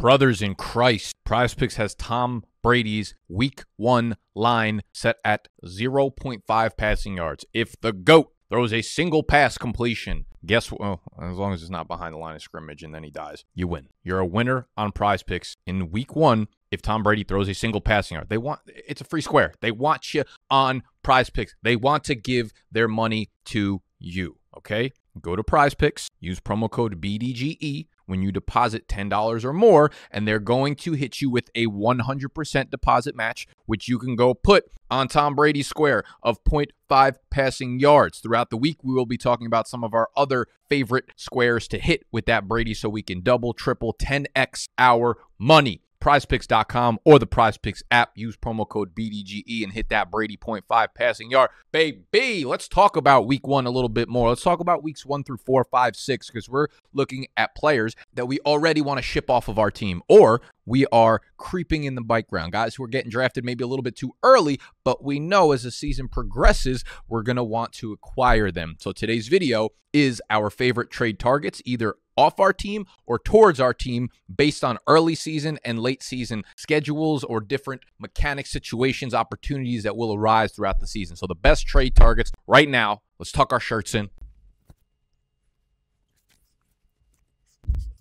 Brothers in Christ, Prize Picks has Tom Brady's week one line set at 0.5 passing yards. If the GOAT throws a single pass completion, guess what? Well, oh, as long as it's not behind the line of scrimmage and then he dies, you win. You're a winner on Prize Picks in week one. If Tom Brady throws a single passing yard, they want it's a free square. They want you on Prize Picks. They want to give their money to you. Okay, go to Prize Picks, use promo code BDGE when you deposit $10 or more, and they're going to hit you with a 100% deposit match, which you can go put on Tom Brady's square of 0.5 passing yards. Throughout the week, we will be talking about some of our other favorite squares to hit with that Brady so we can double, triple, 10x our money prizepicks.com or the prizepicks app. Use promo code BDGE and hit that Brady point five passing yard. Baby, let's talk about week one a little bit more. Let's talk about weeks one through four, five, six, because we're looking at players that we already want to ship off of our team or we are creeping in the bike ground. Guys who are getting drafted maybe a little bit too early, but we know as the season progresses, we're going to want to acquire them. So today's video is our favorite trade targets, either off our team or towards our team based on early season and late season schedules or different mechanic situations, opportunities that will arise throughout the season. So the best trade targets right now, let's tuck our shirts in.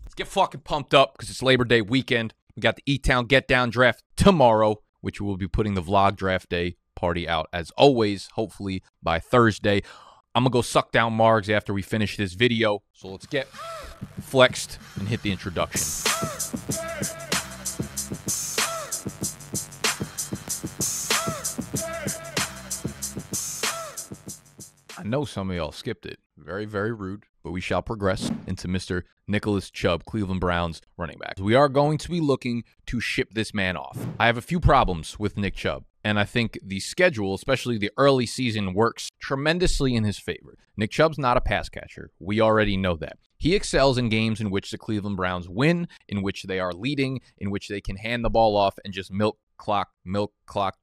Let's get fucking pumped up because it's Labor Day weekend. We got the E Town Get Down draft tomorrow, which we will be putting the vlog draft day party out as always, hopefully by Thursday. I'm gonna go suck down Margs after we finish this video. So let's get flexed and hit the introduction. I know some of y'all skipped it. Very, very rude, but we shall progress into Mr. Nicholas Chubb, Cleveland Browns running back. We are going to be looking to ship this man off. I have a few problems with Nick Chubb. And I think the schedule, especially the early season, works tremendously in his favor. Nick Chubb's not a pass catcher. We already know that. He excels in games in which the Cleveland Browns win, in which they are leading, in which they can hand the ball off and just milk clock, milk clock.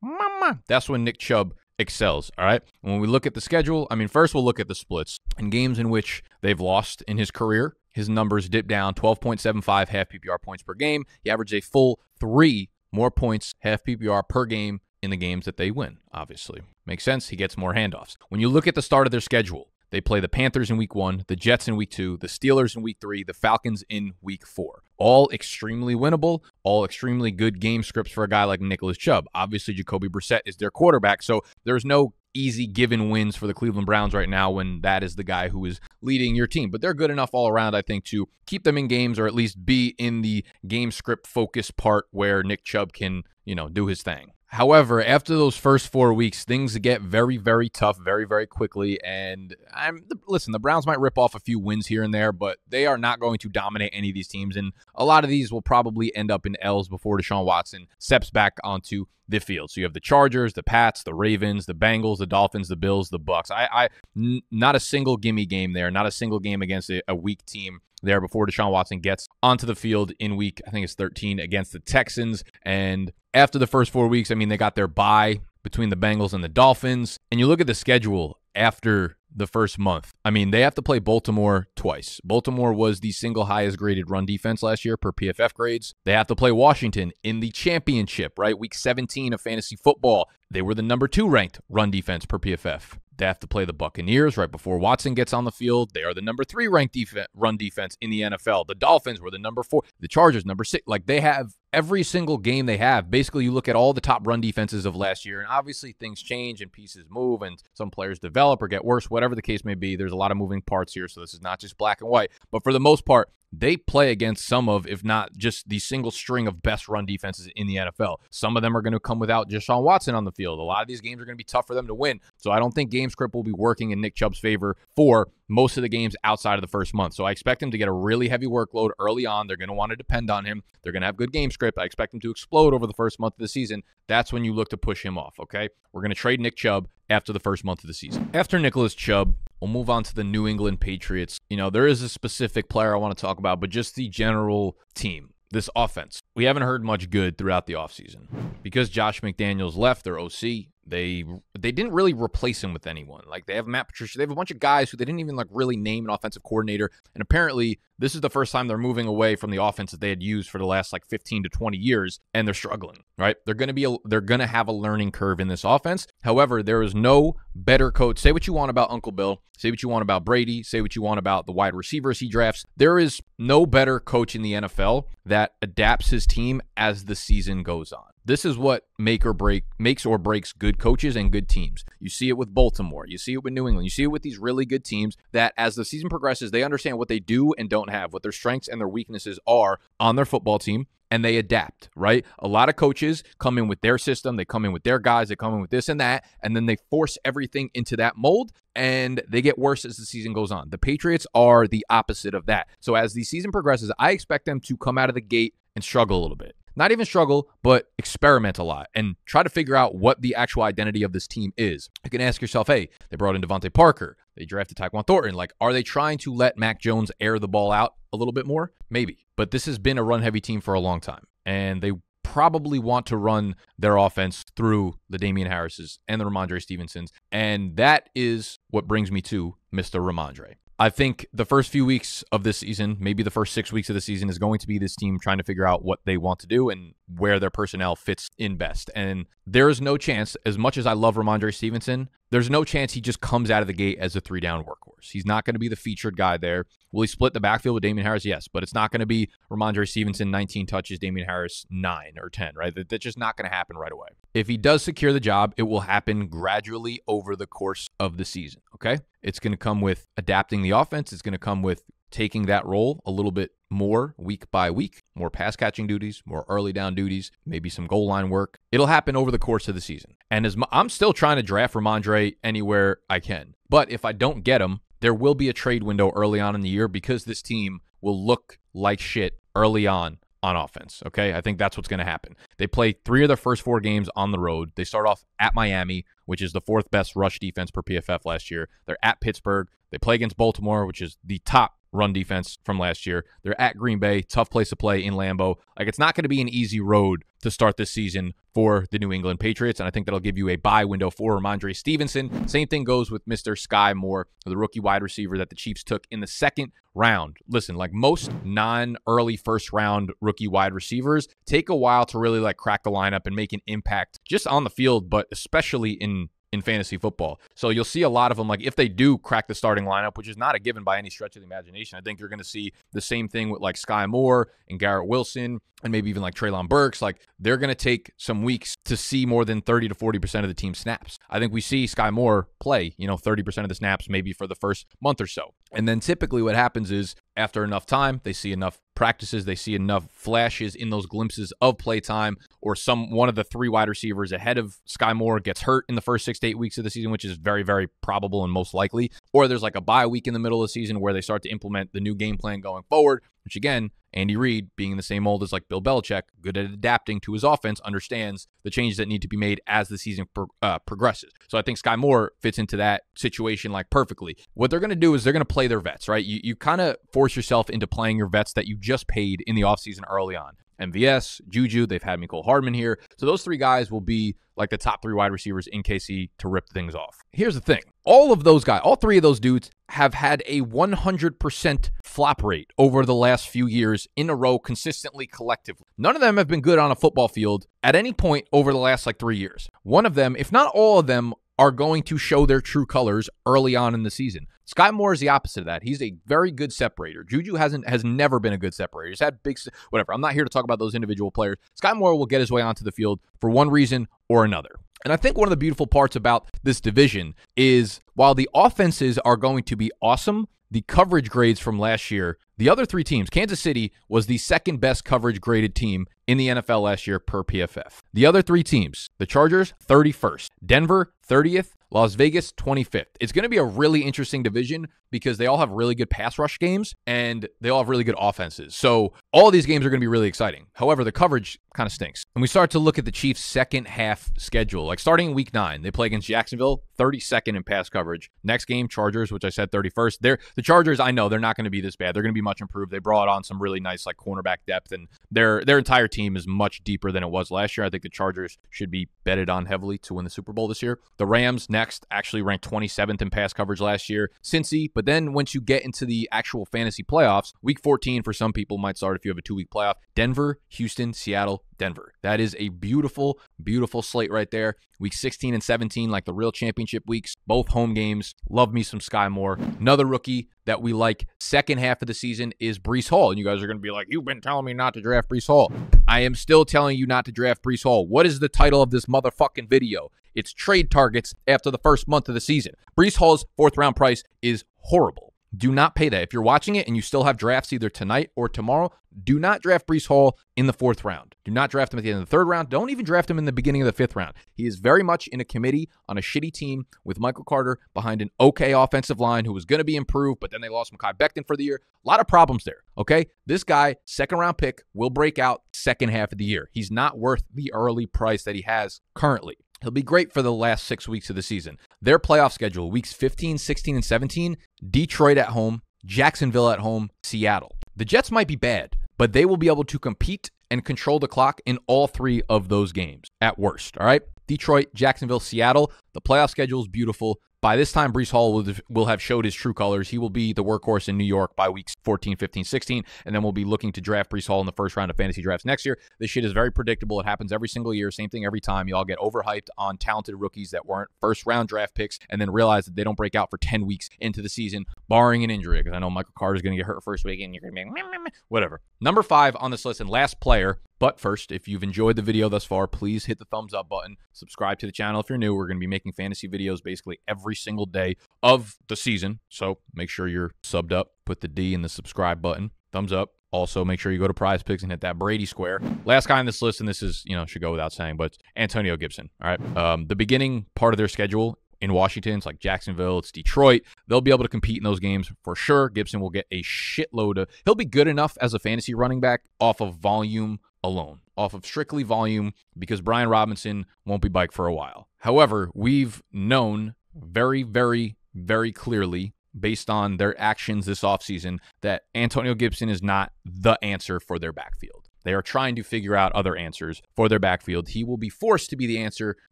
Mama. That's when Nick Chubb excels. All right. When we look at the schedule, I mean, first we'll look at the splits. In games in which they've lost in his career, his numbers dip down 12.75 half PPR points per game. He averaged a full three more points, half PPR per game in the games that they win, obviously. Makes sense. He gets more handoffs. When you look at the start of their schedule, they play the Panthers in week one, the Jets in week two, the Steelers in week three, the Falcons in week four. All extremely winnable, all extremely good game scripts for a guy like Nicholas Chubb. Obviously, Jacoby Brissett is their quarterback, so there's no easy given wins for the Cleveland Browns right now when that is the guy who is leading your team. But they're good enough all around, I think, to keep them in games or at least be in the game script focus part where Nick Chubb can, you know, do his thing. However, after those first four weeks, things get very, very tough very, very quickly. And I'm listen, the Browns might rip off a few wins here and there, but they are not going to dominate any of these teams. And a lot of these will probably end up in L's before Deshaun Watson steps back onto the field. So you have the Chargers, the Pats, the Ravens, the Bengals, the Dolphins, the Bills, the Bucs. I, I n- not a single gimme game there, not a single game against a, a weak team there before Deshaun Watson gets onto the field in week, I think it's 13 against the Texans. And after the first four weeks, I mean, they got their bye between the Bengals and the Dolphins. And you look at the schedule after the first month. I mean, they have to play Baltimore twice. Baltimore was the single highest graded run defense last year per PFF grades. They have to play Washington in the championship, right? Week 17 of fantasy football. They were the number two ranked run defense per PFF. They have to play the Buccaneers right before Watson gets on the field. They are the number three ranked def- run defense in the NFL. The Dolphins were the number four. The Chargers, number six. Like they have every single game they have. Basically, you look at all the top run defenses of last year, and obviously things change and pieces move, and some players develop or get worse, whatever the case may be. There's a lot of moving parts here, so this is not just black and white. But for the most part, they play against some of, if not just the single string of best run defenses in the NFL. Some of them are going to come without Deshaun Watson on the field. A lot of these games are going to be tough for them to win. So I don't think game script will be working in Nick Chubb's favor for most of the games outside of the first month. So I expect him to get a really heavy workload early on. They're going to want to depend on him. They're going to have good game script. I expect him to explode over the first month of the season. That's when you look to push him off, okay? We're going to trade Nick Chubb after the first month of the season. After Nicholas Chubb, we'll move on to the New England Patriots. You know, there is a specific player I want to talk about, but just the general team this offense. We haven't heard much good throughout the offseason. Because Josh McDaniels left their OC, They they didn't really replace him with anyone. Like they have Matt Patricia. They have a bunch of guys who they didn't even like really name an offensive coordinator. And apparently, this is the first time they're moving away from the offense that they had used for the last like 15 to 20 years, and they're struggling. Right? They're going to be a, they're going to have a learning curve in this offense. However, there is no better coach. Say what you want about Uncle Bill. Say what you want about Brady. Say what you want about the wide receivers he drafts. There is no better coach in the NFL that adapts his team as the season goes on. This is what make or break makes or breaks good coaches and good teams. You see it with Baltimore, you see it with New England, you see it with these really good teams that as the season progresses, they understand what they do and don't have, what their strengths and their weaknesses are on their football team and they adapt, right? A lot of coaches come in with their system, they come in with their guys, they come in with this and that, and then they force everything into that mold and they get worse as the season goes on. The Patriots are the opposite of that. So as the season progresses, I expect them to come out of the gate and struggle a little bit not even struggle, but experiment a lot and try to figure out what the actual identity of this team is. You can ask yourself, hey, they brought in DeVante Parker. They drafted Tyquan Thornton. Like, are they trying to let Mac Jones air the ball out a little bit more? Maybe. But this has been a run heavy team for a long time. And they probably want to run their offense through the Damien Harrises and the Rhamondre Stevensons. And that is what brings me to Mr. Rhamondre. I think the first few weeks of this season, maybe the first six weeks of the season, is going to be this team trying to figure out what they want to do and where their personnel fits in best. And there is no chance, as much as I love Rhamondre Stevenson, there's no chance he just comes out of the gate as a three down workhorse. He's not going to be the featured guy there. Will he split the backfield with Damien Harris? Yes, but it's not going to be Rhamondre Stevenson 19 touches, Damien Harris 9 or 10, right? That, that's just not going to happen right away. If he does secure the job, it will happen gradually over the course of the season, okay? It's going to come with adapting the offense, it's going to come with taking that role a little bit more week by week, more pass catching duties, more early down duties, maybe some goal line work. It'll happen over the course of the season. And as I'm still trying to draft Rhamondre anywhere I can. But if I don't get him, there will be a trade window early on in the year because this team will look like shit early on on offense. Okay. I think that's what's going to happen. They play three of their first four games on the road. They start off at Miami, which is the fourth best rush defense per PFF last year. They're at Pittsburgh. They play against Baltimore, which is the top run defense from last year. They're at Green Bay, tough place to play in Lambeau. Like it's not going to be an easy road to start this season for the New England Patriots, and I think that'll give you a buy window for Rhamondre Stevenson. Same thing goes with Mr. Skyy Moore, the rookie wide receiver that the Chiefs took in the second round. Listen, like most non-early first round rookie wide receivers, take a while to really like crack the lineup and make an impact just on the field, but especially in in fantasy football. So you'll see a lot of them, like if they do crack the starting lineup, which is not a given by any stretch of the imagination, I think you're going to see the same thing with like Skyy Moore and Garrett Wilson and maybe even like Treylon Burks. Like they're going to take some weeks to see more than 30 to 40% of the team snaps. I think we see Skyy Moore play, you know, 30% of the snaps maybe for the first month or so. And then typically what happens is after enough time, they see enough practices, they see enough flashes in those glimpses of playtime, or some one of the three wide receivers ahead of Skyy Moore gets hurt in the first six to eight weeks of the season, which is very, very probable and most likely. Or there's like a bye week in the middle of the season where they start to implement the new game plan going forward, which again, Andy Reid, being in the same mold as like Bill Belichick, good at adapting to his offense, understands the changes that need to be made as the season pro- uh, progresses. So I think Skyy Moore fits into that situation like perfectly. What they're going to do is they're going to play their vets, right? You, you kind of force yourself into playing your vets that you just paid in the offseason early on. MVS, Juju, they've had Mecole Hardman here. So those three guys will be like the top three wide receivers in KC to rip things off. Here's the thing all of those guys, all three of those dudes have had a 100% flop rate over the last few years in a row consistently collectively. None of them have been good on a football field at any point over the last like three years. One of them, if not all of them, are going to show their true colors early on in the season. Skyy Moore is the opposite of that. He's a very good separator. Juju hasn't has never been a good separator. He's had big whatever. I'm not here to talk about those individual players. Skyy Moore will get his way onto the field for one reason or another. And I think one of the beautiful parts about this division is while the offenses are going to be awesome, the coverage grades from last year, the other three teams, Kansas City was the second best coverage graded team in the NFL last year per PFF. The other three teams, the Chargers, 31st, Denver, 30th, Las Vegas 25th. It's going to be a really interesting division because they all have really good pass rush games and they all have really good offenses. So all these games are going to be really exciting. However, the coverage kind of stinks. And we start to look at the Chiefs' second half schedule. Like starting in week nine, they play against Jacksonville, 32nd in pass coverage. Next game, Chargers, which I said 31st. They're the Chargers. I know they're not going to be this bad. They're going to be much improved. They brought on some really nice like cornerback depth, and their their entire team is much deeper than it was last year. I think the Chargers should be betted on heavily to win the Super Bowl this year. The Rams next actually ranked 27th in pass coverage last year. Cincy, but then once you get into the actual fantasy playoffs, Week 14 for some people might start if you have a two week playoff. Denver, Houston, Seattle, Denver. That is a beautiful, beautiful slate right there. Week 16 and 17, like the real championship weeks, both home games. Love me some Skyy Moore. Another rookie that we like second half of the season is Breece Hall. And you guys are going to be like, you've been telling me not to draft Breece Hall. I am still telling you not to draft Breece Hall. What is the title of this motherfucking video? It's trade targets after the first month of the season. Breece Hall's fourth round price is horrible. Do not pay that. If you're watching it and you still have drafts either tonight or tomorrow, do not draft Breece Hall in the fourth round. Do not draft him at the end of the third round. Don't even draft him in the beginning of the fifth round. He is very much in a committee on a shitty team with Michael Carter behind an okay offensive line who was going to be improved, but then they lost Mekhi Becton for the year. A lot of problems there. Okay. This guy, second round pick, will break out second half of the year. He's not worth the early price that he has currently. He'll be great for the last six weeks of the season. Their playoff schedule weeks 15, 16, and 17 Detroit at home, Jacksonville at home, Seattle. The Jets might be bad, but they will be able to compete and control the clock in all three of those games at worst. All right. Detroit, Jacksonville, Seattle. The playoff schedule is beautiful. By this time, Breece Hall will, have showed his true colors. He will be the workhorse in New York by weeks 14, 15, 16, and then we'll be looking to draft Breece Hall in the first round of fantasy drafts next year. This shit is very predictable. It happens every single year. Same thing every time. Y'all get overhyped on talented rookies that weren't first round draft picks and then realize that they don't break out for 10 weeks into the season, barring an injury. Because I know Michael Carter is going to get hurt first week and you're going to be like, whatever. Number five on this list and last player but first, if you've enjoyed the video thus far, please hit the thumbs up button. Subscribe to the channel if you're new. We're going to be making fantasy videos basically every single day of the season. So make sure you're subbed up. Put the D in the subscribe button. Thumbs up. Also, make sure you go to Prize Picks and hit that Brady square. Last guy on this list, and this is you know should go without saying, but Antonio Gibson. All right, um, the beginning part of their schedule in Washington. It's like Jacksonville, it's Detroit. They'll be able to compete in those games for sure. Gibson will get a shitload of. He'll be good enough as a fantasy running back off of volume alone, off of strictly volume, because Brian Robinson won't be bike for a while. However, we've known very, very, very clearly based on their actions this offseason that Antonio Gibson is not the answer for their backfield. They are trying to figure out other answers for their backfield. He will be forced to be the answer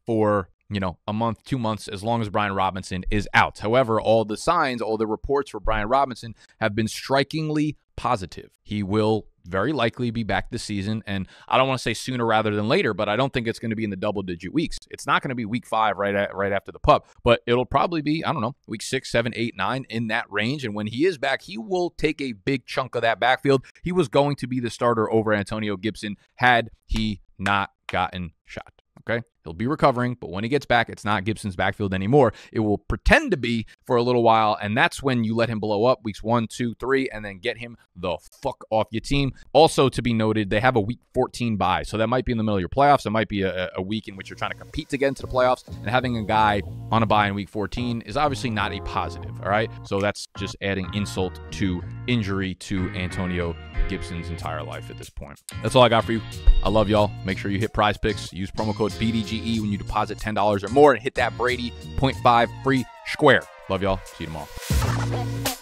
for you know, a month, two months, as long as Brian Robinson is out. However, all the signs, all the reports for Brian Robinson have been strikingly positive. He will very likely be back this season. And I don't want to say sooner rather than later, but I don't think it's going to be in the double digit weeks. It's not going to be week five right at, right after the pup, but it'll probably be, I don't know, week six, seven, eight, nine in that range. And when he is back, he will take a big chunk of that backfield. He was going to be the starter over Antonio Gibson had he not gotten shot. Okay. He'll be recovering, but when he gets back, it's not Gibson's backfield anymore. It will pretend to be for a little while, and that's when you let him blow up weeks one, two, three, and then get him the fuck off your team. Also, to be noted, they have a week 14 bye, so that might be in the middle of your playoffs. It might be a, a week in which you're trying to compete to get into the playoffs, and having a guy on a bye in week 14 is obviously not a positive, all right? So that's just adding insult to injury to Antonio Gibson's entire life at this point. That's all I got for you. I love y'all. Make sure you hit prize picks. Use promo code BDGE when you deposit $10 or more and hit that Brady 0.5 free square. Love y'all. See you tomorrow.